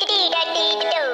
do do do do